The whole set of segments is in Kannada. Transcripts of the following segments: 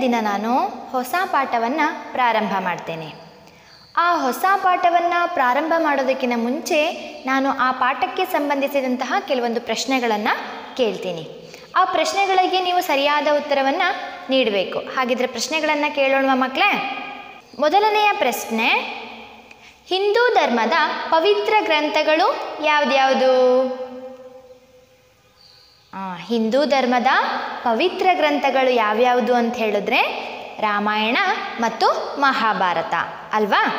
ದಿನ ನಾನು ಹೊಸ ಪಾಠವನ್ನು ಪ್ರಾರಂಭ ಮಾಡ್ತೇನೆ. ಆ ಹೊಸ ಪಾಠವನ್ನು ಪ್ರಾರಂಭ ಮಾಡೋದಕ್ಕಿಂತ ಮುಂಚೆ ನಾನು ಆ ಪಾಠಕ್ಕೆ ಸಂಬಂಧಿಸಿದಂತಹ ಕೆಲವೊಂದು ಪ್ರಶ್ನೆಗಳನ್ನು ಕೇಳ್ತೀನಿ. ಆ ಪ್ರಶ್ನೆಗಳಿಗೆ ನೀವು ಸರಿಯಾದ ಉತ್ತರವನ್ನು ನೀಡಬೇಕು. ಹಾಗಿದ್ರೆ ಪ್ರಶ್ನೆಗಳನ್ನು ಕೇಳೋಣ ಮಕ್ಕಳೇ ಮೊದಲನೆಯ ಪ್ರಶ್ನೆ, ಹಿಂದೂ ಧರ್ಮದ ಪವಿತ್ರ ಗ್ರಂಥಗಳು ಯಾವ್ದ್ಯಾವುದು? ಹಿಂದೂ ಧರ್ಮದ ಪವಿತ್ರ ಗ್ರಂಥಗಳು ಯಾವ್ಯಾವುದು ಅಂತ ಹೇಳಿದ್ರೆ ರಾಮಾಯಣ ಮತ್ತು ಮಹಾಭಾರತ, ಅಲ್ವಾ?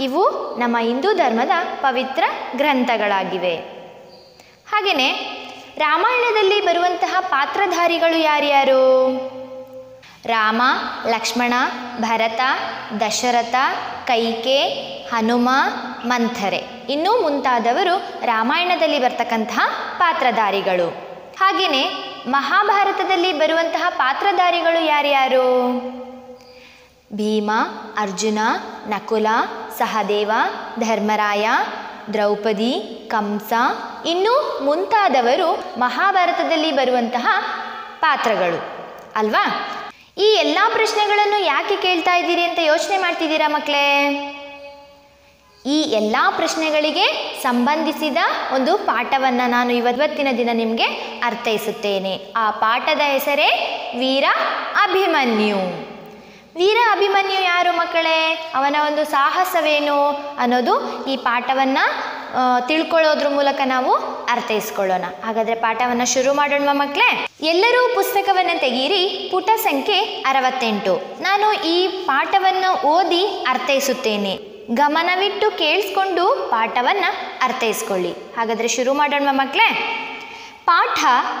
ಇವು ನಮ್ಮ ಹಿಂದೂ ಧರ್ಮದ ಪವಿತ್ರ ಗ್ರಂಥಗಳಾಗಿವೆ. ಹಾಗೆಯೇ ರಾಮಾಯಣದಲ್ಲಿ ಬರುವಂತಹ ಪಾತ್ರಧಾರಿಗಳು ಯಾರ್ಯಾರು? ರಾಮ, ಲಕ್ಷ್ಮಣ, ಭರತ, ದಶರಥ, ಕೈಕೆ, ಹನುಮ, ಮಂಥರೆ. ಇನ್ನೂ ಮುಂತಾದವರು ರಾಮಾಯಣದಲ್ಲಿ ಬರ್ತಕ್ಕಂತಹ ಪಾತ್ರಧಾರಿಗಳು. ಹಾಗೆಯೇ ಮಹಾಭಾರತದಲ್ಲಿ ಬರುವಂತಹ ಪಾತ್ರಧಾರಿಗಳು ಯಾರ್ಯಾರು? ಭೀಮ, ಅರ್ಜುನ, ನಕುಲ, ಸಹದೇವ, ಧರ್ಮರಾಯ, ದ್ರೌಪದಿ, ಕಂಸ, ಇನ್ನೂ ಮುಂತಾದವರು ಮಹಾಭಾರತದಲ್ಲಿ ಬರುವಂತಹ ಪಾತ್ರಗಳು. ಅಲ್ವಾ? ಈ ಎಲ್ಲ ಪ್ರಶ್ನೆಗಳನ್ನು ಯಾಕೆ ಕೇಳ್ತಾ ಇದ್ದೀರಿ ಅಂತ ಯೋಚನೆ ಮಾಡ್ತಿದ್ದೀರಾ ಮಕ್ಕಳೇ ಈ ಎಲ್ಲ ಪ್ರಶ್ನೆಗಳಿಗೆ ಸಂಬಂಧಿಸಿದ ಒಂದು ಪಾಠವನ್ನು ನಾನು ಇವತ್ತಿನ ದಿನ ನಿಮಗೆ ಅರ್ಥೈಸುತ್ತೇನೆ. ಆ ಪಾಠದ ಹೆಸರೇ ವೀರ ಅಭಿಮನ್ಯು. ವೀರ ಅಭಿಮನ್ಯು ಯಾರು ಮಕ್ಕಳೇ? ಅವನ ಒಂದು ಸಾಹಸವೇನು ಅನ್ನೋದು ಈ ಪಾಠವನ್ನು ತಿಳ್ಕೊಳ್ಳೋದ್ರ ಮೂಲಕ ನಾವು ಅರ್ಥೈಸ್ಕೊಳ್ಳೋಣ. ಹಾಗಾದರೆ ಪಾಠವನ್ನು ಶುರು ಮಾಡೋಣ ಮಕ್ಕಳೇ? ಎಲ್ಲರೂ ಪುಸ್ತಕವನ್ನು ತೆಗೀರಿ, ಪುಟ ಸಂಖ್ಯೆ ಅರವತ್ತೆಂಟು. ನಾನು ಈ ಪಾಠವನ್ನು ಓದಿ ಅರ್ಥೈಸುತ್ತೇನೆ. ಗಮನವಿಟ್ಟು ಕೇಳಿಸ್ಕೊಂಡು ಪಾಠವನ್ನು ಅರ್ಥೈಸ್ಕೊಳ್ಳಿ. ಹಾಗಾದರೆ ಶುರು ಮಾಡೋಣ ಮಕ್ಕಳೇ ಪಾಠ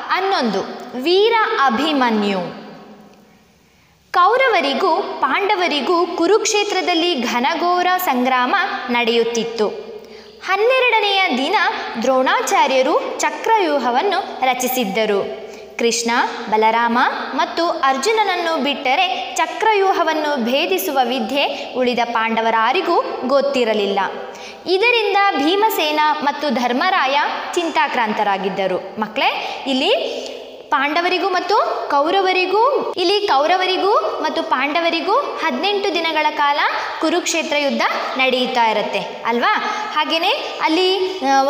ಹನ್ನೊಂದು, ವೀರ ಅಭಿಮನ್ಯು. ಕೌರವರಿಗೂ ಪಾಂಡವರಿಗೂ ಕುರುಕ್ಷೇತ್ರದಲ್ಲಿ ಘನಘೋರ ಸಂಗ್ರಾಮ ನಡೆಯುತ್ತಿತ್ತು. ಹನ್ನೆರಡನೆಯ ದಿನ ದ್ರೋಣಾಚಾರ್ಯರು ಚಕ್ರವ್ಯೂಹವನ್ನು ರಚಿಸಿದ್ದರು. ಕೃಷ್ಣ, ಬಲರಾಮ ಮತ್ತು ಅರ್ಜುನನನ್ನು ಬಿಟ್ಟರೆ ಚಕ್ರವ್ಯೂಹವನ್ನು ಭೇದಿಸುವ ವಿದ್ಯೆ ಉಳಿದ ಪಾಂಡವರಾರಿಗೂ ಗೊತ್ತಿರಲಿಲ್ಲ. ಇದರಿಂದ ಭೀಮಸೇನ ಮತ್ತು ಧರ್ಮರಾಯ ಚಿಂತಾಕ್ರಾಂತರಾಗಿದ್ದರು. ಮಕ್ಕಳೇ, ಇಲ್ಲಿ ಪಾಂಡವರಿಗೂ ಮತ್ತು ಕೌರವರಿಗೂ, ಇಲ್ಲಿ ಕೌರವರಿಗೂ ಮತ್ತು ಪಾಂಡವರಿಗೂ ಹದಿನೆಂಟು ದಿನಗಳ ಕಾಲ ಕುರುಕ್ಷೇತ್ರ ಯುದ್ಧ ನಡೀತಾ ಇರುತ್ತೆ, ಅಲ್ವಾ? ಹಾಗೆಯೇ ಅಲ್ಲಿ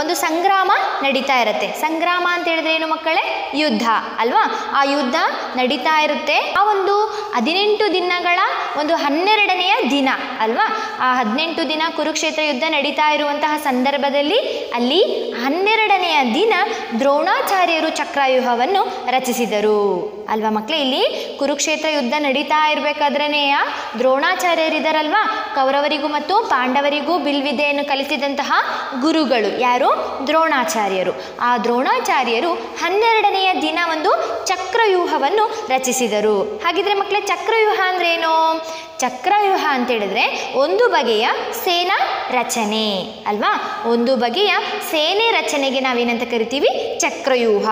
ಒಂದು ಸಂಗ್ರಾಮ ನಡೀತಾ ಇರುತ್ತೆ. ಸಂಗ್ರಾಮ ಅಂತ ಹೇಳಿದ್ರೆ ಏನು ಮಕ್ಕಳೇ? ಯುದ್ಧ, ಅಲ್ವಾ? ಆ ಯುದ್ಧ ನಡೀತಾ ಇರುತ್ತೆ. ಆ ಒಂದು ಹದಿನೆಂಟು ದಿನಗಳ ಒಂದು ಹನ್ನೆರಡನೆಯ ದಿನ, ಅಲ್ವಾ? ಆ ಹದಿನೆಂಟು ದಿನ ಕುರುಕ್ಷೇತ್ರ ಯುದ್ಧ ನಡೀತಾ ಇರುವಂತಹ ಸಂದರ್ಭದಲ್ಲಿ ಅಲ್ಲಿ ಹನ್ನೆರಡನೆಯ ದಿನ ದ್ರೋಣಾಚಾರ್ಯರು ಚಕ್ರವ್ಯೂಹವನ್ನು ರಚಿಸಿದರು. ಅಲ್ವಾ ಮಕ್ಕಳೇ ಇಲ್ಲಿ ಕುರುಕ್ಷೇತ್ರ ಯುದ್ಧ ನಡೀತಾ ಇರಬೇಕಾದ್ರೇ ದ್ರೋಣಾಚಾರ್ಯರಿದ್ದಾರಲ್ವಾ ಕೌರವರಿಗೂ ಮತ್ತು ಪಾಂಡವರಿಗೂ ಬಿಲ್ವಿದೆಯನ್ನು ಕಲಿಸಿದಂತಹ ಗುರುಗಳು ಯಾರು? ದ್ರೋಣಾಚಾರ್ಯರು. ಆ ದ್ರೋಣಾಚಾರ್ಯರು ಹನ್ನೆರಡನೆಯ ದಿನ ಒಂದು ಚಕ್ರವ್ಯೂಹವನ್ನು ರಚಿಸಿದರು. ಹಾಗಿದ್ರೆ ಮಕ್ಕಳೇ ಚಕ್ರವ್ಯೂಹ ಅಂದ್ರೆ ಏನು ಚಕ್ರವ್ಯೂಹ ಅಂತ ಹೇಳಿದ್ರೆ ಒಂದು ಬಗೆಯ ಸೇನಾ ರಚನೆ. ಅಲ್ವಾ? ಒಂದು ಬಗೆಯ ಸೇನೆ ರಚನೆಗೆ ನಾವೇನಂತ ಕರಿತೀವಿ? ಚಕ್ರವ್ಯೂಹ.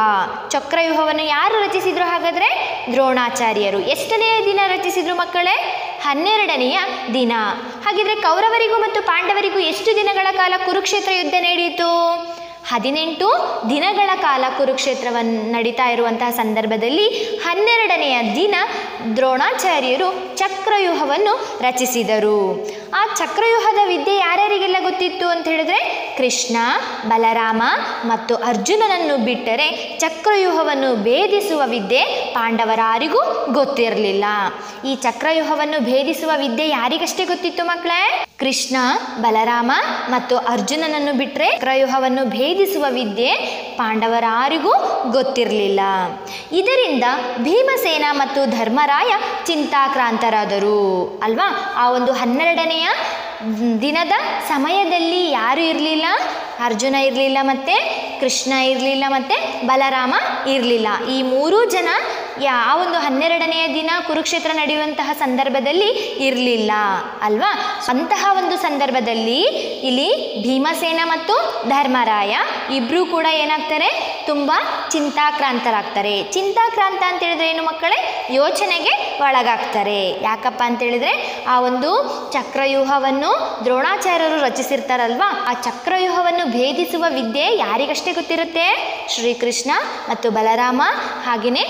ಚಕ್ರವ್ಯೂಹವನ್ನು ಯಾರು ರಚಿಸಿದ್ರು ಹಾಗಾದರೆ? ದ್ರೋಣಾಚಾರ್ಯರು. ಎಷ್ಟನೆಯ ದಿನ ರಚಿಸಿದ್ರು ಮಕ್ಕಳೇ? ಹನ್ನೆರಡನೆಯ ದಿನ. ಹಾಗಿದ್ರೆ ಕೌರವರಿಗೂ ಮತ್ತು ಪಾಂಡವರಿಗೂ ಎಷ್ಟು ದಿನಗಳ ಕಾಲ ಕುರುಕ್ಷೇತ್ರ ಯುದ್ಧ ನಡೆಯಿತು? ಹದಿನೆಂಟು ದಿನಗಳ ಕಾಲ ಕುರುಕ್ಷೇತ್ರವನ್ನು ನಡೀತಾ ಇರುವಂತಹ ಸಂದರ್ಭದಲ್ಲಿ ಹನ್ನೆರಡನೆಯ ದಿನ ದ್ರೋಣಾಚಾರ್ಯರು ಚಕ್ರವ್ಯೂಹವನ್ನು ರಚಿಸಿದರು. ಆ ಚಕ್ರವ್ಯೂಹದ ವಿದ್ಯೆ ಯಾರ್ಯಾರಿಗೆಲ್ಲ ಗೊತ್ತಿತ್ತು ಅಂತ ಹೇಳಿದ್ರೆ ಕೃಷ್ಣ, ಬಲರಾಮ ಮತ್ತು ಅರ್ಜುನನನ್ನು ಬಿಟ್ಟರೆ ಚಕ್ರವ್ಯೂಹವನ್ನು ಭೇದಿಸುವ ವಿದ್ಯೆ ಪಾಂಡವರಾರಿಗೂ ಗೊತ್ತಿರಲಿಲ್ಲ. ಈ ಚಕ್ರವ್ಯೂಹವನ್ನು ಭೇದಿಸುವ ವಿದ್ಯೆ ಯಾರಿಗಷ್ಟೇ ಗೊತ್ತಿತ್ತು ಮಕ್ಕಳೇ? ಕೃಷ್ಣ, ಬಲರಾಮ ಮತ್ತು ಅರ್ಜುನನನ್ನು ಬಿಟ್ಟರೆ ಕ್ರಯೂಹವನ್ನು ಭೇದಿಸುವ ವಿದ್ಯೆ ಪಾಂಡವರಾರಿಗೂ ಗೊತ್ತಿರಲಿಲ್ಲ. ಇದರಿಂದ ಭೀಮಸೇನ ಮತ್ತು ಧರ್ಮರಾಯ ಚಿಂತಾಕ್ರಾಂತರಾದರು. ಅಲ್ವಾ? ಆ ಒಂದು ಹನ್ನೆರಡನೆಯ ದಿನದ ಸಮಯದಲ್ಲಿ ಯಾರು ಇರಲಿಲ್ಲ? ಅರ್ಜುನ ಇರಲಿಲ್ಲ ಮತ್ತು, ಕೃಷ್ಣ ಇರಲಿಲ್ಲ ಮತ್ತು, ಬಲರಾಮ ಇರಲಿಲ್ಲ. ಈ ಮೂರೂ ಜನ ಯಾ ಒಂದು ಹನ್ನೆರಡನೆಯ ದಿನ ಕುರುಕ್ಷೇತ್ರ ನಡೆಯುವಂತಹ ಸಂದರ್ಭದಲ್ಲಿ ಇರಲಿಲ್ಲ, ಅಲ್ವಾ? ಅಂತಹ ಒಂದು ಸಂದರ್ಭದಲ್ಲಿ ಇಲ್ಲಿ ಭೀಮಸೇನ ಮತ್ತು ಧರ್ಮರಾಯ ಇಬ್ಬರೂ ಕೂಡ ಏನಾಗ್ತಾರೆ? ತುಂಬ ಚಿಂತಾಕ್ರಾಂತರಾಗ್ತಾರೆ. ಚಿಂತಾಕ್ರಾಂತ ಅಂತ ಹೇಳಿದ್ರೆ ಏನು ಮಕ್ಕಳೇ? ಯೋಚನೆಗೆ ಒಳಗಾಗ್ತಾರೆ. ಯಾಕಪ್ಪ ಅಂತ ಹೇಳಿದ್ರೆ ಆ ಒಂದು ಚಕ್ರವ್ಯೂಹವನ್ನು ದ್ರೋಣಾಚಾರ್ಯರು ರಚಿಸಿರ್ತಾರಲ್ವಾ? ಆ ಚಕ್ರವ್ಯೂಹವನ್ನು ಭೇದಿಸುವ ವಿದ್ಯೆ ಯಾರಿಗಷ್ಟೇ ಗೊತ್ತಿರುತ್ತೆ? ಶ್ರೀಕೃಷ್ಣ ಮತ್ತು ಬಲರಾಮ, ಹಾಗೆಯೇ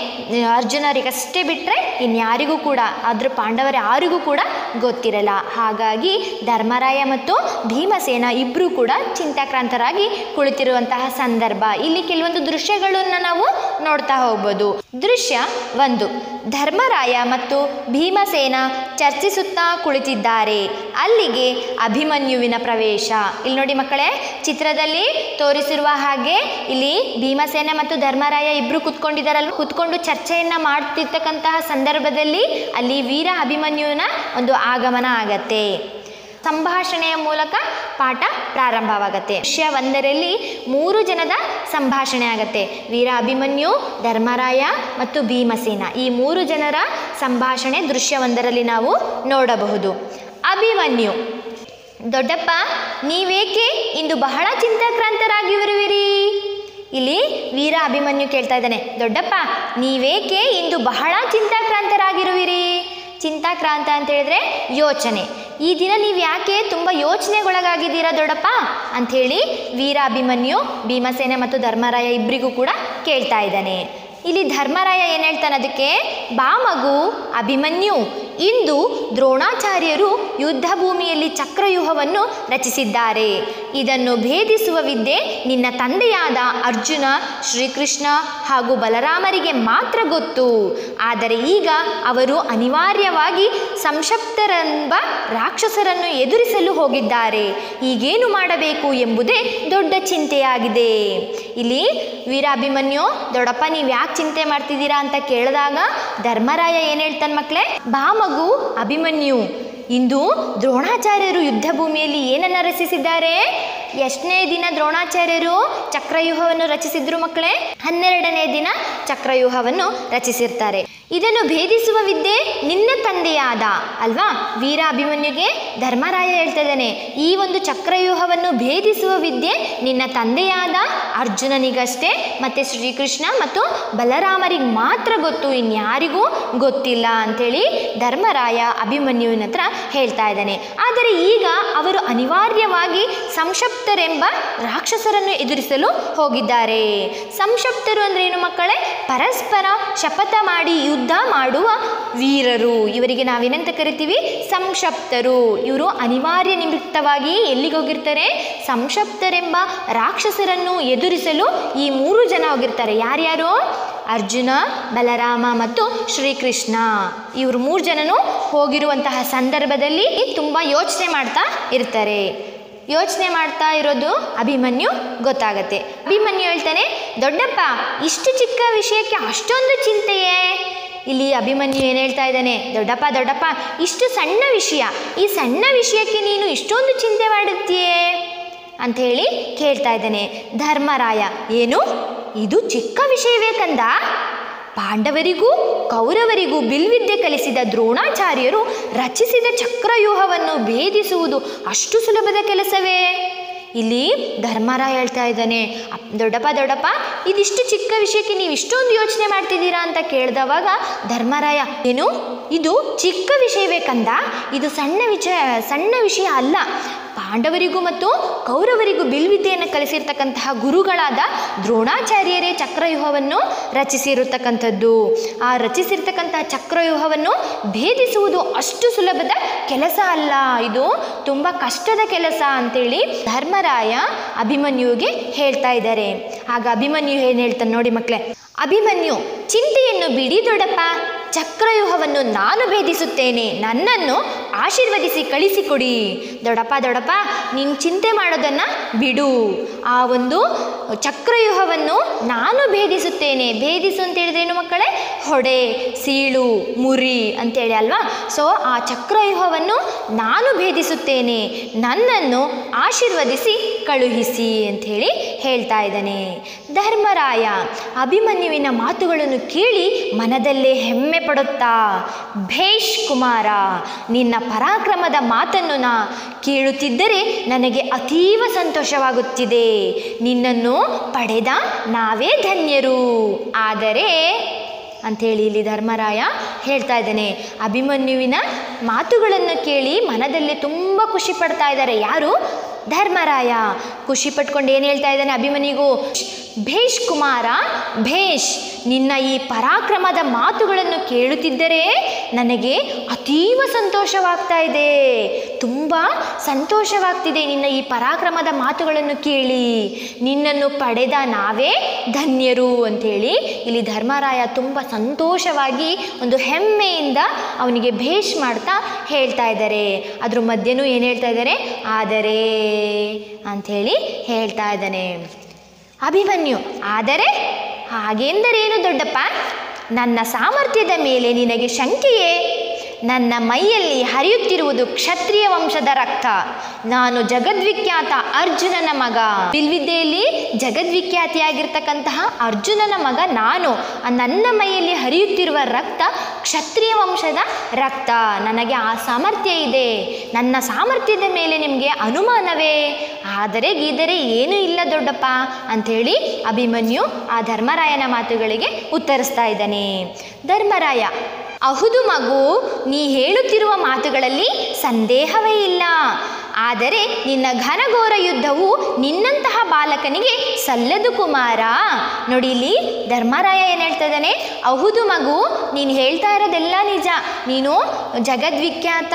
ಅರ್ಜುನರಿಗಷ್ಟೇ ಬಿಟ್ಟರೆ ಇನ್ಯಾರಿಗೂ ಕೂಡ ಅದ್ರ ಪಾಂಡವರ ಯಾರಿಗೂ ಕೂಡ ಗೊತ್ತಿರಲ್ಲ. ಹಾಗಾಗಿ ಧರ್ಮರಾಯ ಮತ್ತು ಭೀಮಸೇನ ಇಬ್ಬರೂ ಕೂಡ ಚಿಂತಾಕ್ರಾಂತರಾಗಿ ಕುಳಿತಿರುವಂತಹ ಸಂದರ್ಭ. ಇಲ್ಲಿ ಕೆಲವೊಂದು ದೃಶ್ಯಗಳನ್ನು ನಾವು ನೋಡ್ತಾ ಹೋಗ್ಬೋದು. ದೃಶ್ಯ ಒಂದು. ಧರ್ಮರಾಯ ಮತ್ತು ಭೀಮಸೇನ ಚರ್ಚಿಸುತ್ತಾ ಕುಳಿತಿದ್ದಾರೆ. ಅಲ್ಲಿಗೆ ಅಭಿಮನ್ಯುವಿನ ಪ್ರವೇಶ. ಇಲ್ಲಿ ನೋಡಿ ಮಕ್ಕಳೇ, ಚಿತ್ರದಲ್ಲಿ ತೋರಿಸಿರುವ ಹಾಗೆ ಇಲ್ಲಿ ಭೀಮಸೇನ ಮತ್ತು ಧರ್ಮರಾಯ ಇಬ್ಬರು ಕುತ್ಕೊಂಡಿದ್ದಾರಲ್ಲ ಕುತ್ಕೊಂಡು ಚರ್ಚೆಯನ್ನ ಮಾಡ್ತಿರ್ತಕ್ಕಂತಹ ಸಂದರ್ಭದಲ್ಲಿ ಅಲ್ಲಿ ವೀರ ಅಭಿಮನ್ಯುವಿನ ಒಂದು ಆಗಮನ ಆಗತ್ತೆ. ಸಂಭಾಷಣೆಯ ಮೂಲಕ ಪಾಠ ಪ್ರಾರಂಭವಾಗತ್ತೆ. ವಿಷಯ ಒಂದರಲ್ಲಿ ಮೂರು ಜನದ ಸಂಭಾಷಣೆ ಆಗತ್ತೆ. ವೀರ ಅಭಿಮನ್ಯು ಧರ್ಮರಾಯ ಮತ್ತು ಭೀಮಸೇನ. ಈ ಮೂರು ಜನರ ಸಂಭಾಷಣೆ ದೃಶ್ಯ ಒಂದರಲ್ಲಿ ನಾವು ನೋಡಬಹುದು. ಅಭಿಮನ್ಯು, ದೊಡ್ಡಪ್ಪ, ನೀವೇಕೆ ಇಂದು ಬಹಳ ಚಿಂತಾಕ್ರಾಂತರಾಗಿರುವಿರಿ ಇಲ್ಲಿ ವೀರ ಅಭಿಮನ್ಯು ಕೇಳ್ತಾ ಇದ್ದಾನೆ. ದೊಡ್ಡಪ್ಪ, ನೀವೇಕೆ ಇಂದು ಬಹಳ ಚಿಂತಾಕ್ರಾಂತರಾಗಿರುವಿರಿ ಚಿಂತಾಕ್ರಾಂತ ಅಂತ ಹೇಳಿದ್ರೆ ಯೋಚನೆ. ಈ ದಿನ ನೀವು ಯಾಕೆ ತುಂಬ ಯೋಚನೆಗೊಳಗಾಗಿದ್ದೀರಾ ದೊಡ್ಡಪ್ಪ? ಅಂಥೇಳಿ ವೀರಾಭಿಮನ್ಯು, ಭೀಮಸೇನೆ ಮತ್ತು ಧರ್ಮರಾಯ ಇಬ್ಬರಿಗೂ ಕೂಡ ಕೇಳ್ತಾ ಇದ್ದಾನೆ. ಇಲ್ಲಿ ಧರ್ಮರಾಯ ಏನು ಹೇಳ್ತಾನೆ ಅದಕ್ಕೆ? ಬಾ ಮಗು, ಅಭಿಮನ್ಯು. ಇಂದು ದ್ರೋಣಾಚಾರ್ಯರು ಯುದ್ಧ ಭೂಮಿಯಲ್ಲಿ ಚಕ್ರವ್ಯೂಹವನ್ನು ರಚಿಸಿದ್ದಾರೆ. ಇದನ್ನು ಭೇದಿಸುವ ವಿದ್ಯೆ ನಿನ್ನ ತಂದೆಯಾದ ಅರ್ಜುನ, ಶ್ರೀಕೃಷ್ಣ ಹಾಗೂ ಬಲರಾಮರಿಗೆ ಮಾತ್ರ ಗೊತ್ತು. ಆದರೆ ಈಗ ಅವರು ಅನಿವಾರ್ಯವಾಗಿ ಸಂಶಪ್ತರೆಂಬ ರಾಕ್ಷಸರನ್ನು ಎದುರಿಸಲು ಹೋಗಿದ್ದಾರೆ. ಈಗೇನು ಮಾಡಬೇಕು ಎಂಬುದೇ ದೊಡ್ಡ ಚಿಂತೆಯಾಗಿದೆ. ಇಲ್ಲಿ, ವೀರಾಭಿಮನ್ಯು ದೊಡ್ಡಪ್ಪ ನೀವು ಯಾಕೆ ಚಿಂತೆ ಮಾಡ್ತಿದ್ದೀರಾ ಅಂತ ಕೇಳಿದಾಗ ಧರ್ಮರಾಯ ಏನು ಹೇಳ್ತಾನೆ ಮಕ್ಕಳೇ ಬಾ ಮಗು, ಅಭಿಮನ್ಯು. ಇಂದು ದ್ರೋಣಾಚಾರ್ಯರು ಯುದ್ಧ ಭೂಮಿಯಲ್ಲಿ ಏನನ್ನ ರಚಿಸಿದ್ದಾರೆ? ಎಷ್ಟನೇ ದಿನ ದ್ರೋಣಾಚಾರ್ಯರು ಚಕ್ರವ್ಯೂಹವನ್ನು ರಚಿಸಿದ್ರು ಮಕ್ಕಳೇ? ಹನ್ನೆರಡನೇ ದಿನ ಚಕ್ರವ್ಯೂಹವನ್ನು ರಚಿಸಿರ್ತಾರೆ. ಇದನ್ನು ಭೇದಿಸುವ ವಿದ್ಯೆ ನಿನ್ನ ತಂದೆಯಾದ, ಅಲ್ವಾ? ವೀರ ಅಭಿಮನ್ಯುಗೆ ಧರ್ಮರಾಯ ಹೇಳ್ತಾ ಇದ್ದಾನೆ ಈ ಒಂದು ಚಕ್ರವ್ಯೂಹವನ್ನು ಭೇದಿಸುವ ವಿದ್ಯೆ ನಿನ್ನ ತಂದೆಯಾದ ಅರ್ಜುನನಿಗಷ್ಟೇ. ಮತ್ತು ಶ್ರೀಕೃಷ್ಣ ಮತ್ತು ಬಲರಾಮರಿಗೆ ಮಾತ್ರ ಗೊತ್ತು, ಇನ್ಯಾರಿಗೂ ಗೊತ್ತಿಲ್ಲ ಅಂಥೇಳಿ ಧರ್ಮರಾಯ ಅಭಿಮನ್ಯುವಿನ ಹತ್ರ ಹೇಳ್ತಾ ಇದ್ದಾನೆ. ಆದರೆ ಈಗ ಅವರು ಅನಿವಾರ್ಯವಾಗಿ ಸಂಶಪ್ತರೆಂಬ ರಾಕ್ಷಸರನ್ನು ಎದುರಿಸಲು ಹೋಗಿದ್ದಾರೆ. ಸಂಶಪ್ತರು ಅಂದರೆ ಏನು ಮಕ್ಕಳೇ? ಪರಸ್ಪರ ಶಪಥ ಮಾಡಿ ಯುದ್ಧ ಮಾಡುವ ವೀರರು. ಇವರಿಗೆ ನಾವೇನಂತ ಕರಿತೀವಿ? ಸಂಶಪ್ತರು. ಇವರು ಅನಿವಾರ್ಯ ನಿಮಿತ್ತವಾಗಿ ಎಲ್ಲಿಗೆ ಹೋಗಿರ್ತಾರೆ? ಸಂಶಪ್ತರೆಂಬ ರಾಕ್ಷಸರನ್ನು ಎದುರಿಸಲು ಈ ಮೂರು ಜನ ಹೋಗಿರ್ತಾರೆ. ಯಾರ್ಯಾರು? ಅರ್ಜುನ, ಬಲರಾಮ ಮತ್ತು ಶ್ರೀಕೃಷ್ಣ. ಇವರು ಮೂರು ಜನನು ಹೋಗಿರುವಂತಹ ಸಂದರ್ಭದಲ್ಲಿ ತುಂಬ ಯೋಚನೆ ಮಾಡ್ತಾ ಇರ್ತಾರೆ. ಯೋಚನೆ ಮಾಡ್ತಾ ಇರೋದು ಅಭಿಮನ್ಯು ಗೊತ್ತಾಗತ್ತೆ. ಅಭಿಮನ್ಯು ಹೇಳ್ತಾನೆ, ದೊಡ್ಡಪ್ಪ, ಇಷ್ಟು ಚಿಕ್ಕ ವಿಷಯಕ್ಕೆ ಅಷ್ಟೊಂದು ಚಿಂತೆಯೇ? ಇಲ್ಲಿ ಅಭಿಮನ್ಯು ಏನು ಹೇಳ್ತಾ ಇದ್ದಾನೆ, ದೊಡ್ಡಪ್ಪ ದೊಡ್ಡಪ್ಪ, ಇಷ್ಟು ಸಣ್ಣ ವಿಷಯ, ಈ ಸಣ್ಣ ವಿಷಯಕ್ಕೆ ನೀನು ಇಷ್ಟೊಂದು ಚಿಂತೆ ಮಾಡುತ್ತೀಯೇ? ಅಂತ ಹೇಳಿ ಕೇಳ್ತಾ ಇದ್ದಾನೆ ಧರ್ಮರಾಯ. ಏನು? ಇದು ಚಿಕ್ಕ ವಿಷಯವೇ ಕಂದ? ಪಾಂಡವರಿಗೂ, ಕೌರವರಿಗೂ ಬಿಲ್ವಿದ್ಯೆ ಕಲಿಸಿದ ದ್ರೋಣಾಚಾರ್ಯರು ರಚಿಸಿದ ಚಕ್ರವ್ಯೂಹವನ್ನು ಭೇದಿಸುವುದು ಅಷ್ಟು ಸುಲಭದ ಕೆಲಸವೇ? ಇಲ್ಲಿ ಧರ್ಮರಾಯ ಹೇಳ್ತಾ ಇದ್ದಾನೆ ದೊಡ್ಡಪ್ಪ ದೊಡ್ಡಪ್ಪ, ಇದಿಷ್ಟು ಚಿಕ್ಕ ವಿಷಯಕ್ಕೆ ನೀವು ಇಷ್ಟೊಂದು ಯೋಚನೆ ಮಾಡ್ತಿದ್ದೀರಾ ಅಂತ ಕೇಳಿದವಾಗ ಧರ್ಮರಾಯ, ಏನು? ಇದು ಚಿಕ್ಕ ವಿಷಯವೇ ಕಂದ? ಇದು ಸಣ್ಣ ವಿಷಯ ಸಣ್ಣ ವಿಷಯ ಅಲ್ಲ. ಪಾಂಡವರಿಗೂ ಮತ್ತು ಕೌರವರಿಗೂ ಬಿಲ್ವಿದ್ಯೆಯನ್ನು ಕಲಿಸಿರ್ತಕ್ಕಂತಹ ಗುರುಗಳಾದ ದ್ರೋಣಾಚಾರ್ಯರೇ ಚಕ್ರವ್ಯೂಹವನ್ನು ರಚಿಸಿರತಕ್ಕಂಥದ್ದು ಆ ರಚಿಸಿರ್ತಕ್ಕಂತಹ ಚಕ್ರವ್ಯೂಹವನ್ನು ಭೇದಿಸುವುದು ಅಷ್ಟು ಸುಲಭದ ಕೆಲಸ ಅಲ್ಲ. ಇದು ತುಂಬ ಕಷ್ಟದ ಕೆಲಸ ಅಂತೇಳಿ ಧರ್ಮರಾಯ ಅಭಿಮನ್ಯುಗೆ ಹೇಳ್ತಾ ಇದ್ದಾರೆ. ಆಗ ಅಭಿಮನ್ಯು ಏನು ಹೇಳ್ತಾನೆ ನೋಡಿ ಮಕ್ಕಳೇ ಅಭಿಮನ್ಯು, ಚಿಂತೆಯನ್ನು ಬಿಡಿ ದೊಡ್ಡಪ್ಪ. ಚಕ್ರವ್ಯೂಹವನ್ನು ನಾನು ಭೇದಿಸುತ್ತೇನೆ. ನನ್ನನ್ನು ಆಶೀರ್ವದಿಸಿ, ಕಳಿಸಿಕೊಡಿ. ದೊಡಪ್ಪ ದೊಡಪ್ಪ ನೀನು ಚಿಂತೆ ಮಾಡೋದನ್ನು ಬಿಡು. ಆ ಒಂದು ಚಕ್ರವ್ಯೂಹವನ್ನು ನಾನು ಭೇದಿಸುತ್ತೇನೆ. ಭೇದಿಸು ಅಂತ ಹೇಳಿದ್ರೆ ಏನು ಮಕ್ಕಳೇ? ಹೊಡೆ, ಸೀಳು, ಮುರಿ ಅಂತೇಳಿ ಅಲ್ವಾ? ಸೊ ಆ ಚಕ್ರವ್ಯೂಹವನ್ನು ನಾನು ಭೇದಿಸುತ್ತೇನೆ. ನನ್ನನ್ನು ಆಶೀರ್ವದಿಸಿ, ಕಳುಹಿಸಿ ಅಂಥೇಳಿ ಹೇಳ್ತಾ ಇದ್ದಾನೆ. ಧರ್ಮರಾಯ, ಅಭಿಮನ್ಯುವಿನ ಮಾತುಗಳನ್ನು ಕೇಳಿ ಮನದಲ್ಲೇ ಹೆಮ್ಮೆ ಪಡುತ್ತಾ. ಭೇಷ್ ಕುಮಾರ, ನಿನ್ನ ಪರಾಕ್ರಮದ ಮಾತನ್ನು ನಾ ಕೇಳುತ್ತಿದ್ದರೆ ನನಗೆ ಅತೀವ ಸಂತೋಷವಾಗುತ್ತಿದೆ. ನಿನ್ನನ್ನು ಪಡೆದ ನಾವೇ ಧನ್ಯರು. ಆದರೆ, ಅಂಥೇಳಿ ಇಲ್ಲಿ ಧರ್ಮರಾಯ ಹೇಳ್ತಾ ಇದ್ದಾನೆ, ಅಭಿಮನ್ಯುವಿನ ಮಾತುಗಳನ್ನು ಕೇಳಿ ಮನದಲ್ಲಿ ತುಂಬ ಖುಷಿ ಪಡ್ತಾ ಇದ್ದಾರೆ. ಯಾರು? ಧರ್ಮರಾಯ. ಖುಷಿ ಪಟ್ಕೊಂಡು ಏನು ಹೇಳ್ತಾ ಇದ್ದಾನೆ ಅಭಿಮನ್ಯುಗೂ? ಭೇಷ್ ಕುಮಾರ, ಭೇಷ್, ನಿನ್ನ ಈ ಪರಾಕ್ರಮದ ಮಾತುಗಳನ್ನು ಕೇಳುತ್ತಿದ್ದರೆ ನನಗೆ ಅತೀವ ಸಂತೋಷವಾಗ್ತಾ ಇದೆ. ತುಂಬ ಸಂತೋಷವಾಗ್ತಿದೆ ನಿನ್ನ ಈ ಪರಾಕ್ರಮದ ಮಾತುಗಳನ್ನು ಕೇಳಿ. ನಿನ್ನನ್ನು ಪಡೆದ ನಾವೇ ಧನ್ಯರು ಅಂಥೇಳಿ ಇಲ್ಲಿ ಧರ್ಮರಾಯ ತುಂಬ ಸಂತೋಷವಾಗಿ ಒಂದು ಹೆಮ್ಮೆಯಿಂದ ಅವನಿಗೆ ಭೇಷ್ ಮಾಡ್ತಾ ಹೇಳ್ತಾ ಇದ್ದಾರೆ. ಅದ್ರ ಮಧ್ಯನೂ ಏನು ಹೇಳ್ತಾ ಇದ್ದಾರೆ? ಆದರೆ ಅಂಥೇಳಿ ಹೇಳ್ತಾ ಇದ್ದಾನೆ. ಅಭಿಮನ್ಯು, ಆದರೆ ಹಾಗೆಂದರೇನು ದೊಡ್ಡಪ್ಪ? ನನ್ನ ಸಾಮರ್ಥ್ಯದ ಮೇಲೆ ನಿನಗೆ ಶಂಕೆಯೇ? ನನ್ನ ಮೈಯಲ್ಲಿ ಹರಿಯುತ್ತಿರುವುದು ಕ್ಷತ್ರಿಯ ವಂಶದ ರಕ್ತ. ನಾನು ಜಗದ್ವಿಖ್ಯಾತ ಅರ್ಜುನನ ಮಗ. ಬಿಲ್ವಿದ್ಯೆಯಲ್ಲಿ ಜಗದ್ವಿಖ್ಯಾತಿಯಾಗಿರ್ತಕ್ಕಂತಹ ಅರ್ಜುನನ ಮಗ ನಾನು. ನನ್ನ ಮೈಯಲ್ಲಿ ಹರಿಯುತ್ತಿರುವ ರಕ್ತ ಕ್ಷತ್ರಿಯ ವಂಶದ ರಕ್ತ. ನನಗೆ ಆ ಸಾಮರ್ಥ್ಯ ಇದೆ. ನನ್ನ ಸಾಮರ್ಥ್ಯದ ಮೇಲೆ ನಿಮಗೆ ಅನುಮಾನವೇ? ಆದರೆ ಗೀದರೆ ಏನೂ ಇಲ್ಲ ದೊಡ್ಡಪ್ಪ ಅಂಥೇಳಿ ಅಭಿಮನ್ಯು ಆ ಧರ್ಮರಾಯನ ಮಾತುಗಳಿಗೆ ಉತ್ತರಿಸ್ತಾ ಇದ್ದಾನೆ. ಧರ್ಮರಾಯ, ಅಹುದು ಮಗು, ನೀ ಹೇಳುತ್ತಿರುವ ಮಾತುಗಳಲ್ಲಿ ಸಂದೇಹವೇ ಇಲ್ಲ. ಆದರೆ ನಿನ್ನ ಘನಘೋರ ಯುದ್ಧವು ನಿನ್ನಂತಹ ಬಾಲಕನಿಗೆ ಸಲ್ಲದು ಕುಮಾರ. ನೋಡಿಲಿ ಧರ್ಮರಾಯ ಏನು ಹೇಳ್ತಾ ಇದ್ದಾನೆ ಅಹುದು ಮಗು, ನೀನು ಹೇಳ್ತಾ ಇರೋದೆಲ್ಲ ನಿಜ. ನೀನು ಜಗದ್ವಿಖ್ಯಾತ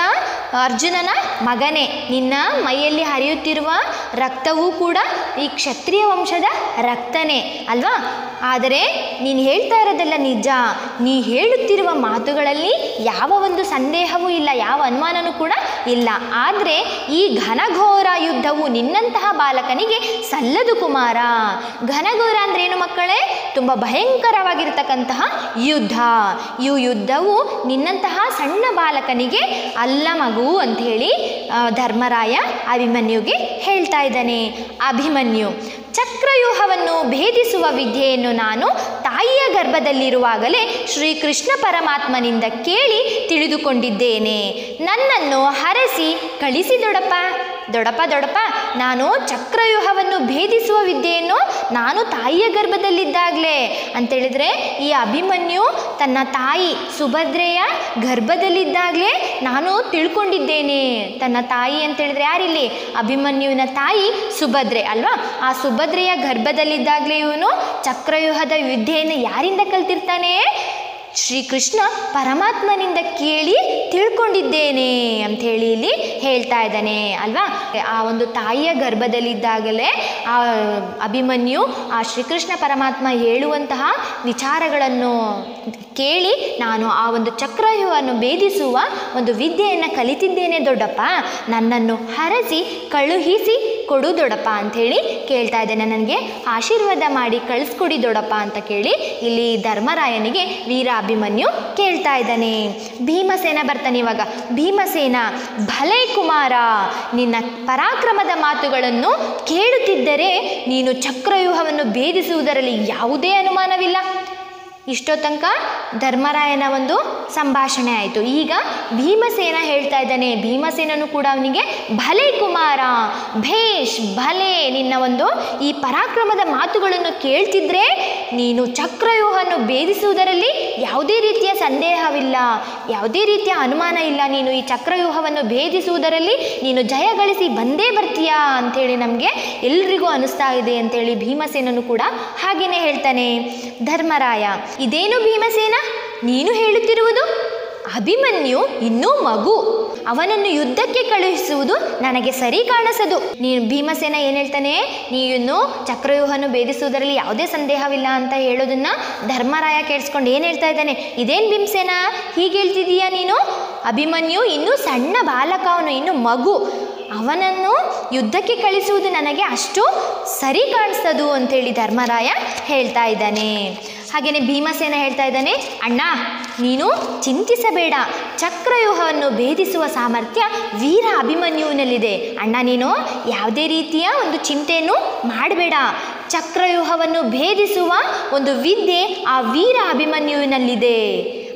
ಅರ್ಜುನನ ಮಗನೇ. ನಿನ್ನ ಮೈಯಲ್ಲಿ ಹರಿಯುತ್ತಿರುವ ರಕ್ತವೂ ಕೂಡ ಈ ಕ್ಷತ್ರಿಯ ವಂಶದ ರಕ್ತನೇ, ಅಲ್ವಾ? ಆದರೆ ನೀನು ಹೇಳ್ತಾ ಇರೋದೆಲ್ಲ ನಿಜ. ನೀ ಹೇಳುತ್ತಿರುವ ಮಾತುಗಳಲ್ಲಿ ಯಾವ ಒಂದು ಸಂದೇಹವೂ ಇಲ್ಲ ಯಾವ ಅನುಮಾನನೂ ಕೂಡ ಇಲ್ಲ. ಆದರೆ ಈ ಘನಘೋರ ಯುದ್ಧವು ನಿನ್ನಂತಹ ಬಾಲಕನಿಗೆ ಸಲ್ಲದು ಕುಮಾರ. ಘನಘೋರ ಅಂದ್ರೆ ಏನು ಮಕ್ಕಳೇ? ತುಂಬ ಭಯಂಕರವಾಗಿರ್ತಕ್ಕಂತಹ ಯುದ್ಧ. ಈ ಯುದ್ಧವು ನಿನ್ನಂತಹ ಸಣ್ಣ ಬಾಲಕನಿಗೆ ಅಲ್ಲ ಮಗು ಆ, ಧರ್ಮರಾಯ ಅಭಿಮನ್ಯುಗೆ ಹೇಳ್ತಾ ಇದ್ದಾನೆ. ಅಭಿಮನ್ಯು ಚಕ್ರವ್ಯೂಹವನ್ನು ಭೇದಿಸುವ ವಿದ್ಯೆಯನ್ನು ನಾನು ತಾಯಿಯ ಗರ್ಭದಲ್ಲಿರುವಾಗಲೇ ಶ್ರೀಕೃಷ್ಣ ಪರಮಾತ್ಮನಿಂದ ಕೇಳಿ ತಿಳಿದುಕೊಂಡಿದ್ದೇನೆ. ನನ್ನನ್ನು ಹರಸಿ ಕಳಿಸಿ ದೊಡಪ್ಪ. ದೊಡಪ್ಪ ದೊಡಪ್ಪ, ನಾನು ಚಕ್ರವ್ಯೂಹವನ್ನು ಭೇದಿಸುವ ವಿದ್ಯೆಯನ್ನು ನಾನು ತಾಯಿಯ ಗರ್ಭದಲ್ಲಿದ್ದಾಗಲೇ. ಅಂತೇಳಿದರೆ ಈ ಅಭಿಮನ್ಯು ತನ್ನ ತಾಯಿ ಸುಭದ್ರೆಯ ಗರ್ಭದಲ್ಲಿದ್ದಾಗಲೇ ನಾನು ತಿಳ್ಕೊಂಡಿದ್ದೇನೆ. ತನ್ನ ತಾಯಿ ಅಂತೇಳಿದರೆ ಯಾರಿಲ್ಲಿ? ಅಭಿಮನ್ಯುವಿನ ತಾಯಿ ಸುಭದ್ರೆ ಅಲ್ವಾ? ಆ ಸುಭದ್ರೆಯ ಗರ್ಭದಲ್ಲಿದ್ದಾಗಲೇ ಇವನು ಚಕ್ರವ್ಯೂಹದ ವಿದ್ಯೆಯನ್ನು ಯಾರಿಂದ ಕಲ್ತಿರ್ತಾನೆ? ಶ್ರೀಕೃಷ್ಣ ಪರಮಾತ್ಮನಿಂದ ಕೇಳಿ ತಿಳ್ಕೊಂಡಿದ್ದೇನೆ ಅಂತ ಹೇಳಿ ಇಲ್ಲಿ ಹೇಳ್ತಾ ಇದ್ದಾನೆ, ಅಲ್ವಾ? ಆ ಒಂದು ತಾಯಿಯ ಗರ್ಭದಲ್ಲಿದ್ದಾಗಲೇ ಆ ಅಭಿಮನ್ಯು ಆ ಶ್ರೀಕೃಷ್ಣ ಪರಮಾತ್ಮ ಹೇಳುವಂತಹ ವಿಚಾರಗಳನ್ನು ಕೇಳಿ ನಾನು ಆ ಒಂದು ಚಕ್ರವ್ಯೂಹವನ್ನು ಭೇದಿಸುವ ಒಂದು ವಿದ್ಯೆಯನ್ನು ಕಲಿತಿದ್ದೇನೆ ದೊಡ್ಡಪ್ಪ. ನನ್ನನ್ನು ಹರಸಿ ಕಳುಹಿಸಿ ಕೊಡು ದೊಡ್ಡಪ್ಪ ಅಂಥೇಳಿ ಕೇಳ್ತಾ ಇದ್ದೇನೆ. ನನಗೆ ಆಶೀರ್ವಾದ ಮಾಡಿ ಕಳಿಸ್ಕೊಡಿ ದೊಡ್ಡಪ್ಪ ಅಂತ ಕೇಳಿ ಇಲ್ಲಿ ಧರ್ಮರಾಯನಿಗೆ ವೀರ ಅಭಿಮನ್ಯು ಕೇಳ್ತಾ ಇದ್ದಾನೆ. ಭೀಮಸೇನ ಬರ್ತಾನೆ ಇವಾಗ. ಭೀಮಸೇನ, ಭಲೇ ಕುಮಾರ, ನಿನ್ನ ಪರಾಕ್ರಮದ ಮಾತುಗಳನ್ನು ಕೇಳುತ್ತಿದ್ದರೆ ನೀನು ಚಕ್ರವ್ಯೂಹವನ್ನು ಭೇದಿಸುವುದರಲ್ಲಿ ಯಾವುದೇ ಅನುಮಾನವಿಲ್ಲ. ಇಷ್ಟೋ ತನಕ ಧರ್ಮರಾಯನ ಒಂದು ಸಂಭಾಷಣೆ ಆಯಿತು. ಈಗ ಭೀಮಸೇನ ಹೇಳ್ತಾ ಇದ್ದಾನೆ. ಭೀಮಸೇನನು ಕೂಡ ಅವನಿಗೆ, ಭಲೆ ಕುಮಾರ, ಭೇಷ್, ಭಲೆ, ನಿನ್ನ ಒಂದು ಈ ಪರಾಕ್ರಮದ ಮಾತುಗಳನ್ನು ಕೇಳ್ತಿದ್ರೆ ನೀನು ಚಕ್ರವ್ಯೂಹನ್ನು ಭೇದಿಸುವುದರಲ್ಲಿ ಯಾವುದೇ ರೀತಿಯ ಸಂದೇಹವಿಲ್ಲ. ಯಾವುದೇ ರೀತಿಯ ಅನುಮಾನ ಇಲ್ಲ. ನೀನು ಈ ಚಕ್ರವ್ಯೂಹವನ್ನು ಭೇದಿಸುವುದರಲ್ಲಿ ನೀನು ಜಯ ಗಳಿಸಿ ಬಂದೇ ಬರ್ತೀಯಾ ಅಂಥೇಳಿ ನಮಗೆ ಎಲ್ರಿಗೂ ಅನಿಸ್ತಾ ಇದೆ ಅಂತೇಳಿ ಭೀಮಸೇನನು ಕೂಡ ಹಾಗೆಯೇ ಹೇಳ್ತಾನೆ. ಧರ್ಮರಾಯ ಇದೇನು ಭೀಮಸೇನ? ನೀನು ಹೇಳುತ್ತಿರುವುದು? ಅಭಿಮನ್ಯು ಇನ್ನೂ ಮಗು. ಅವನನ್ನು ಯುದ್ಧಕ್ಕೆ ಕಳುಹಿಸುವುದು ನನಗೆ ಸರಿ ಕಾಣಿಸದು. ನೀನು ಭೀಮಸೇನ ಏನು ಹೇಳ್ತಾನೆ? ನೀನು ಚಕ್ರವ್ಯೂಹನ್ನು ಭೇದಿಸುವುದರಲ್ಲಿ ಯಾವುದೇ ಸಂದೇಹವಿಲ್ಲ ಅಂತ ಹೇಳೋದನ್ನ ಧರ್ಮರಾಯ ಕೇಳಿಸ್ಕೊಂಡು ಏನು ಹೇಳ್ತಾ ಇದ್ದಾನೆ? ಇದೇನು ಭೀಮಸೇನ? ಹೀಗೆ ಹೇಳ್ತಿದೀಯಾ ನೀನು? ಅಭಿಮನ್ಯು ಇನ್ನೂ ಸಣ್ಣ ಬಾಲಕ, ಅವನು ಇನ್ನು ಮಗು. ಅವನನ್ನು ಯುದ್ಧಕ್ಕೆ ಕಳಿಸುವುದು ನನಗೆ ಅಷ್ಟು ಸರಿ ಕಾಣಿಸ್ತದು ಅಂತೇಳಿ ಧರ್ಮರಾಯ ಹೇಳ್ತಾ ಇದ್ದಾನೆ. ಹಾಗೆಯೇ ಭೀಮಸೇನ ಹೇಳ್ತಾ ಇದ್ದಾನೆ, ಅಣ್ಣ, ನೀನು ಚಿಂತಿಸಬೇಡ. ಚಕ್ರವ್ಯೂಹವನ್ನು ಭೇದಿಸುವ ಸಾಮರ್ಥ್ಯ ವೀರ ಅಭಿಮನ್ಯುವಿನಲ್ಲಿದೆ. ಅಣ್ಣ, ನೀನು ಯಾವುದೇ ರೀತಿಯ ಒಂದು ಚಿಂತೆಯನ್ನು ಮಾಡಬೇಡ. ಚಕ್ರವ್ಯೂಹವನ್ನು ಭೇದಿಸುವ ಒಂದು ವಿದ್ಯೆ ಆ ವೀರ ಅಭಿಮನ್ಯುವಿನಲ್ಲಿದೆ.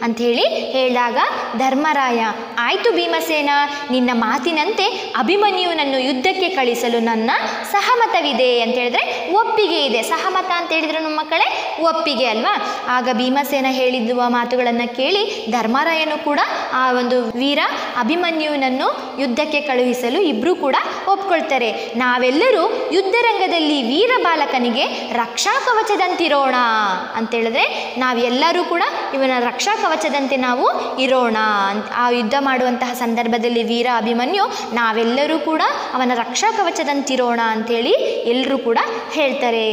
ಅಂಥೇಳಿ ಹೇಳಿದಾಗ, ಧರ್ಮರಾಯ, ಆಯಿತು ಭೀಮಸೇನ, ನಿನ್ನ ಮಾತಿನಂತೆ ಅಭಿಮನ್ಯುನನ್ನು ಯುದ್ಧಕ್ಕೆ ಕಳಿಸಲು ನನ್ನ ಸಹಮತವಿದೆ ಅಂತ ಹೇಳಿದ್ರೆ ಒಪ್ಪಿಗೆ ಇದೆ. ಸಹಮತ ಅಂತ ಹೇಳಿದ್ರು ನಮ್ಮ ಮಕ್ಕಳೇ, ಒಪ್ಪಿಗೆ ಅಲ್ವಾ? ಆಗ ಭೀಮಸೇನ ಹೇಳಿದ್ದುವ ಮಾತುಗಳನ್ನು ಕೇಳಿ ಧರ್ಮರಾಯನು ಕೂಡ ಆ ಒಂದು ವೀರ ಅಭಿಮನ್ಯುನನ್ನು ಯುದ್ಧಕ್ಕೆ ಕಳುಹಿಸಲು ಇಬ್ಬರೂ ಕೂಡ ಒಪ್ಕೊಳ್ತಾರೆ. ನಾವೆಲ್ಲರೂ ಯುದ್ಧರಂಗದಲ್ಲಿ ವೀರ ಬಾಲಕನಿಗೆ ರಕ್ಷಾ ಕವಚದಂತಿರೋಣ ಅಂತೇಳಿದ್ರೆ ನಾವೆಲ್ಲರೂ ಕೂಡ ಇವನ ರಕ್ಷಾ ಕವಚದಂತೆ ನಾವು ಇರೋಣ ಅಂತ. ಆ ಯುದ್ಧ ಮಾಡುವಂತಹ ಸಂದರ್ಭದಲ್ಲಿ ವೀರ ಅಭಿಮನ್ಯು ನಾವೆಲ್ಲರೂ ಕೂಡ ಅವನ ರಕ್ಷಾ ಕವಚದಂತಿರೋಣ ಅಂಥೇಳಿ ಎಲ್ಲರೂ ಕೂಡ ಹೇಳ್ತಾರೆ.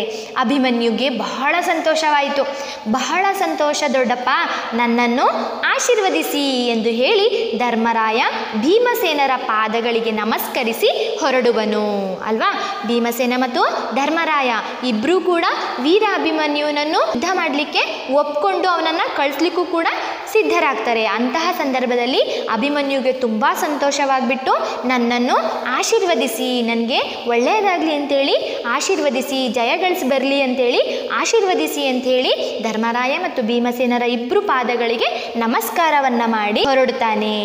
ಅಭಿಮನ್ಯುಗೆ ಬಹಳ ಸಂತೋಷವಾಯಿತು. ಬಹಳ ಸಂತೋಷ ದೊಡ್ಡಪ್ಪ, ನನ್ನನ್ನು ಆಶೀರ್ವದಿಸಿ ಎಂದು ಹೇಳಿ ಧರ್ಮರಾಯ ಭೀಮಸೇನರ ಪಾದಗಳಿಗೆ ನಮಸ್ಕರಿಸಿ ಹೊರಡುವನು. ಅಲ್ವಾ? ಭೀಮಸೇನ ಮತ್ತು ಧರ್ಮರಾಯ ಇಬ್ಬರೂ ಕೂಡ ವೀರ ಅಭಿಮನ್ಯುನನ್ನು ಯುದ್ಧ ಮಾಡಲಿಕ್ಕೆ ಒಪ್ಕೊಂಡು ಅವನನ್ನು ಕಳಿಸ್ಲಿಕ್ಕೂ ಕೂಡ ಸಿದ್ಧರಾಗ್ತಾರೆ ಅಂತಹ ಸಂದರ್ಭದಲ್ಲಿ ಅಭಿಮನ್ಯುಗೆ ತುಂಬ ಸಂತೋಷವಾಗಿಬಿಟ್ಟು ನನ್ನನ್ನು ಆಶೀರ್ವದಿಸಿ, ನನಗೆ ಒಳ್ಳೆಯದಾಗಲಿ ಅಂತೇಳಿ, ಆಶೀರ್ವದಿಸಿ, ಜಯ ಗಳಿಸಿ ಬರಲಿ ಅಂತೇಳಿ, ಆಶೀರ್ವದಿಸಿ ಅಂಥೇಳಿ ಧರ್ಮರಾಯ ಮತ್ತು ಭೀಮಸೇನರ ಇಬ್ಬರು ಪಾದಗಳಿಗೆ ನಮಸ್ಕಾರವನ್ನು ಮಾಡಿ ಹೊರಡ್ತಾನೆ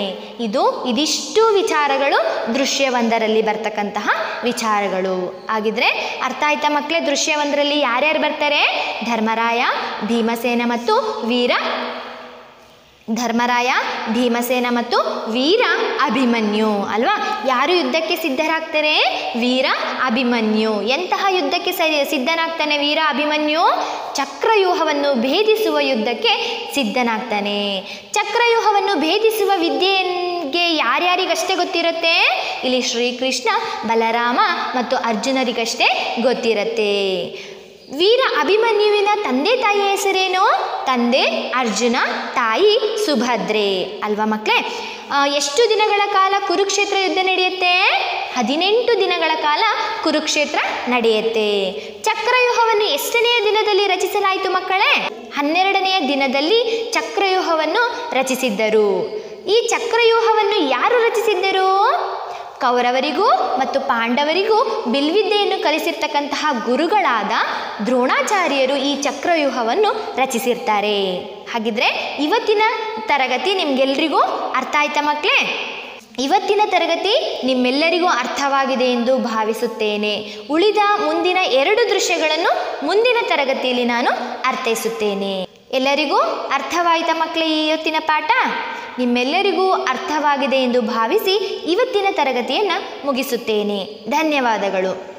ಇದು ಇದಿಷ್ಟು ವಿಚಾರಗಳು ದೃಶ್ಯವೊಂದರಲ್ಲಿ ಬರ್ತಕ್ಕಂತಹ ವಿಚಾರಗಳು. ಆಗಿದ್ರೆ ಅರ್ಥ ಆಯ್ತಾ ಮಕ್ಕಳೇ ದೃಶ್ಯವೊಂದರಲ್ಲಿ ಯಾರ್ಯಾರು ಬರ್ತಾರೆ? ಧರ್ಮರಾಯ, ಭೀಮಸೇನ ಮತ್ತು ವೀರ ಧರ್ಮರಾಯ, ಭೀಮಸೇನ ಮತ್ತು ವೀರ ಅಭಿಮನ್ಯು. ಅಲ್ವಾ? ಯಾರು ಯುದ್ಧಕ್ಕೆ ಸಿದ್ಧರಾಗ್ತಾರೆ? ವೀರ ಅಭಿಮನ್ಯು. ಎಂತಹ ಯುದ್ಧಕ್ಕೆ ಸಿದ್ಧನಾಗ್ತಾನೆ ವೀರ ಅಭಿಮನ್ಯು? ಚಕ್ರವ್ಯೂಹವನ್ನು ಭೇದಿಸುವ ಯುದ್ಧಕ್ಕೆ ಸಿದ್ಧನಾಗ್ತಾನೆ. ಚಕ್ರವ್ಯೂಹವನ್ನು ಭೇದಿಸುವ ವಿದ್ಯೆಗೆ ಯಾರ್ಯಾರಿಗಷ್ಟೇ ಗೊತ್ತಿರುತ್ತೆ? ಇಲ್ಲಿ ಶ್ರೀಕೃಷ್ಣ, ಬಲರಾಮ ಮತ್ತು ಅರ್ಜುನರಿಗಷ್ಟೇ ಗೊತ್ತಿರುತ್ತೆ. ವೀರ ಅಭಿಮನ್ಯುವಿನ ತಂದೆ ತಾಯಿಯ ಹೆಸರೇನು? ತಂದೆ ಅರ್ಜುನ, ತಾಯಿ ಸುಭದ್ರೆ. ಅಲ್ವಾ ಮಕ್ಕಳೇ ಎಷ್ಟು ದಿನಗಳ ಕಾಲ ಕುರುಕ್ಷೇತ್ರ ಯುದ್ಧ ನಡೆಯುತ್ತೆ? ಹದಿನೆಂಟು ದಿನಗಳ ಕಾಲ ಕುರುಕ್ಷೇತ್ರ ನಡೆಯುತ್ತೆ. ಚಕ್ರವ್ಯೂಹವನ್ನು ಎಷ್ಟನೆಯ ದಿನದಲ್ಲಿ ರಚಿಸಲಾಯಿತು ಮಕ್ಕಳೇ? ಹನ್ನೆರಡನೆಯ ದಿನದಲ್ಲಿ ಚಕ್ರವ್ಯೂಹವನ್ನು ರಚಿಸಿದ್ದರು. ಈ ಚಕ್ರವ್ಯೂಹವನ್ನು ಯಾರು ರಚಿಸಿದ್ದರು? ಕೌರವರಿಗೂ ಮತ್ತು ಪಾಂಡವರಿಗೂ ಬಿಲ್ವಿದ್ಯೆಯನ್ನು ಕಲಿಸಿರ್ತಕ್ಕಂತಹ ಗುರುಗಳಾದ ದ್ರೋಣಾಚಾರ್ಯರು ಈ ಚಕ್ರವ್ಯೂಹವನ್ನು ರಚಿಸಿರ್ತಾರೆ. ಹಾಗಿದ್ರೆ ಇವತ್ತಿನ ತರಗತಿ ನಿಮ್ಗೆಲ್ರಿಗೂ ಅರ್ಥ ಆಯ್ತಾ ಮಕ್ಕಳೇ ಇವತ್ತಿನ ತರಗತಿ ನಿಮ್ಮೆಲ್ಲರಿಗೂ ಅರ್ಥವಾಗಿದೆ ಎಂದು ಭಾವಿಸುತ್ತೇನೆ. ಉಳಿದ ಮುಂದಿನ ಎರಡು ದೃಶ್ಯಗಳನ್ನು ಮುಂದಿನ ತರಗತಿಯಲ್ಲಿ ನಾನು ಅರ್ಥೈಸುತ್ತೇನೆ. ಎಲ್ಲರಿಗೂ ಅರ್ಥವಾಯಿತ ಮಕ್ಕಳೇ ಇವತ್ತಿನ ಪಾಠ? ನಿಮ್ಮೆಲ್ಲರಿಗೂ ಅರ್ಥವಾಗಿದೆ ಎಂದು ಭಾವಿಸಿ ಇವತ್ತಿನ ತರಗತಿಯನ್ನು ಮುಗಿಸುತ್ತೇನೆ. ಧನ್ಯವಾದಗಳು.